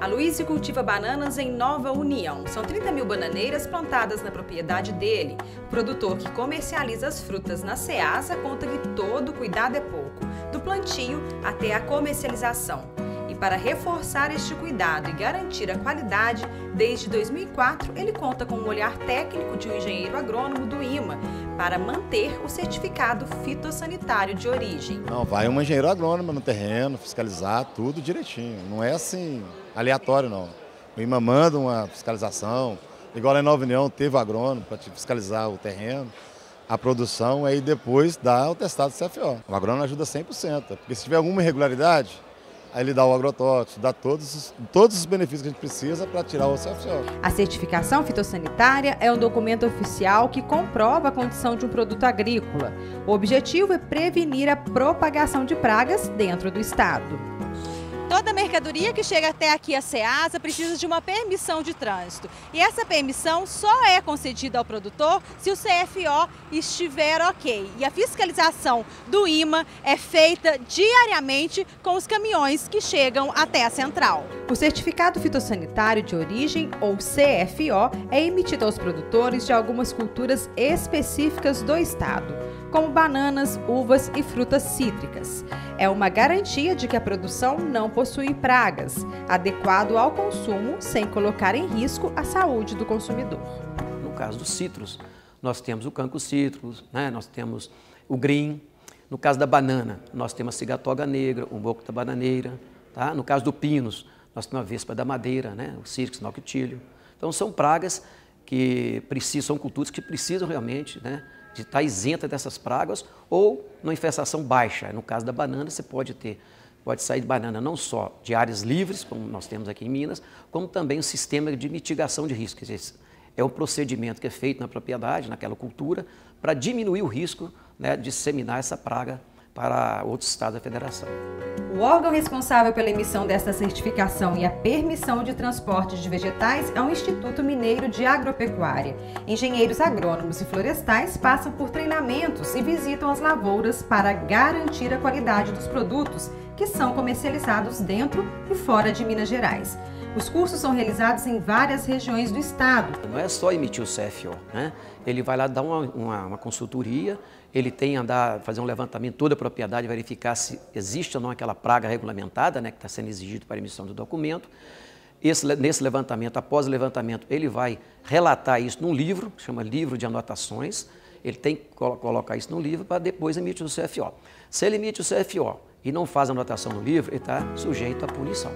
Aloysio cultiva bananas em Nova União. São 30 mil bananeiras plantadas na propriedade dele. O produtor que comercializa as frutas na Ceasa conta que todo cuidado é pouco, do plantio até a comercialização. E para reforçar este cuidado e garantir a qualidade, desde 2004 ele conta com o um olhar técnico de um engenheiro agrônomo do IMA para manter o certificado fitossanitário de origem. Não, vai um engenheiro agrônomo no terreno, fiscalizar tudo direitinho. Não é assim aleatório não. O IMA manda uma fiscalização, igual lá em Nova União teve agrônomo para fiscalizar o terreno a produção aí depois dá o testado do CFO. O agrônomo ajuda 100%, porque se tiver alguma irregularidade, Aí ele dá o agrotóxico, dá todos os, todos os benefícios que a gente precisa para tirar o CFO. A certificação fitossanitária é um documento oficial que comprova a condição de um produto agrícola. O objetivo é prevenir a propagação de pragas dentro do estado. Toda mercadoria que chega até aqui a Ceasa precisa de uma permissão de trânsito. E essa permissão só é concedida ao produtor se o CFO estiver ok. E a fiscalização do IMA é feita diariamente com os caminhões que chegam até a central. O certificado fitossanitário de origem, ou CFO, é emitido aos produtores de algumas culturas específicas do estado, como bananas, uvas e frutas cítricas. É uma garantia de que a produção não possui pragas, adequado ao consumo sem colocar em risco a saúde do consumidor. No caso dos citros, nós temos o canco cítricos, né? nós temos o green. No caso da banana, nós temos a cigatoga negra, o boco da bananeira. Tá? No caso do pinos, nós temos a vespa da madeira, né? o círix noctílio. Então são pragas que precisam, são culturas que precisam realmente né, de estar isenta dessas pragas ou numa infestação baixa. No caso da banana, você pode ter pode sair de banana não só de áreas livres, como nós temos aqui em Minas, como também um sistema de mitigação de risco. É um procedimento que é feito na propriedade, naquela cultura, para diminuir o risco né, de disseminar essa praga para outros estados da federação. O órgão responsável pela emissão desta certificação e a permissão de transporte de vegetais é o Instituto Mineiro de Agropecuária. Engenheiros agrônomos e florestais passam por treinamentos e visitam as lavouras para garantir a qualidade dos produtos que são comercializados dentro e fora de Minas Gerais. Os cursos são realizados em várias regiões do estado. Não é só emitir o CFO, né? Ele vai lá dar uma, uma, uma consultoria, ele tem andar, fazer um levantamento toda a propriedade, verificar se existe ou não aquela praga regulamentada, né, que está sendo exigido para emissão do documento. Esse, nesse levantamento, após o levantamento, ele vai relatar isso num livro, que chama livro de anotações. Ele tem que colocar isso no livro para depois emitir o CFO. Se ele emite o CFO e não faz anotação no livro, ele está sujeito à punição.